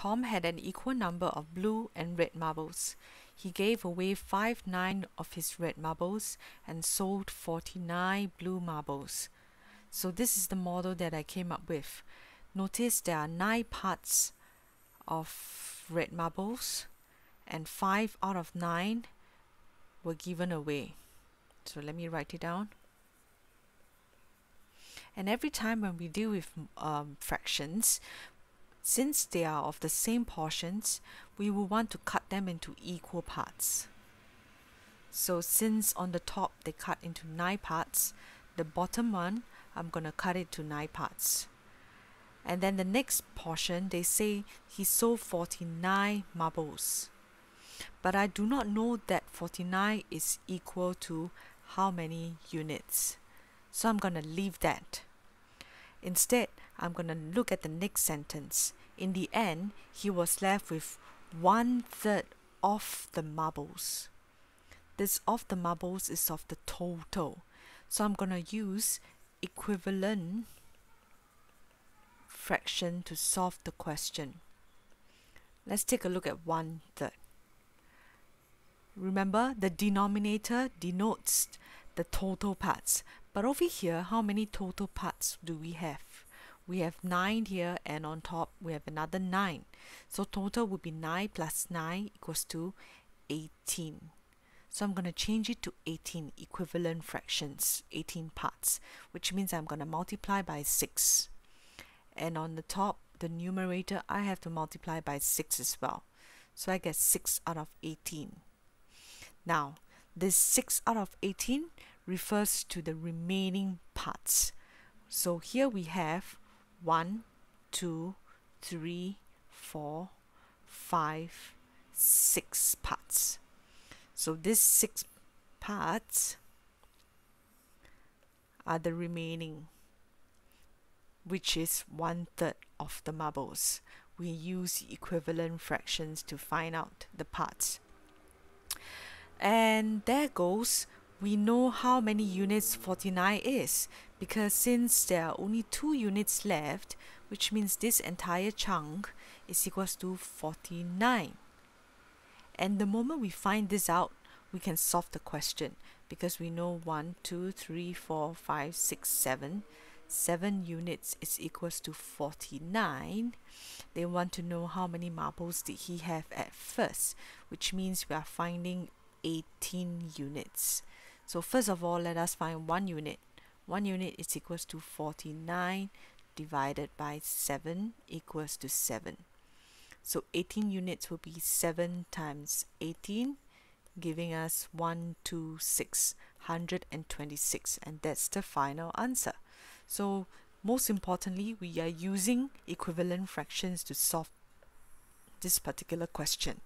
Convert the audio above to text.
Tom had an equal number of blue and red marbles. He gave away 5 9 of his red marbles and sold 49 blue marbles. So this is the model that I came up with. Notice there are 9 parts of red marbles and 5 out of 9 were given away. So let me write it down. And every time when we deal with um, fractions, since they are of the same portions, we will want to cut them into equal parts. So since on the top they cut into 9 parts, the bottom one, I'm going to cut it to 9 parts. And then the next portion, they say he sold 49 marbles. But I do not know that 49 is equal to how many units. So I'm going to leave that. Instead, I'm going to look at the next sentence. In the end, he was left with one third of the marbles. This of the marbles is of the total. So I'm going to use equivalent fraction to solve the question. Let's take a look at one third. Remember, the denominator denotes the total parts. But over here, how many total parts do we have? We have 9 here and on top we have another 9. So total would be 9 plus 9 equals to 18. So I'm going to change it to 18 equivalent fractions, 18 parts, which means I'm going to multiply by 6. And on the top, the numerator, I have to multiply by 6 as well. So I get 6 out of 18. Now, this 6 out of 18 refers to the remaining parts. So here we have 1, 2, 3, 4, 5, 6 parts. So these 6 parts are the remaining, which is one third of the marbles. We use equivalent fractions to find out the parts. And there goes we know how many units 49 is because since there are only two units left which means this entire chunk is equals to 49 and the moment we find this out we can solve the question because we know 1 2 3 4 5 6 7 7 units is equals to 49 they want to know how many marbles did he have at first which means we are finding 18 units so first of all, let us find one unit. One unit is equals to 49 divided by 7 equals to 7. So 18 units will be 7 times 18, giving us 126, 126, and that's the final answer. So most importantly, we are using equivalent fractions to solve this particular question.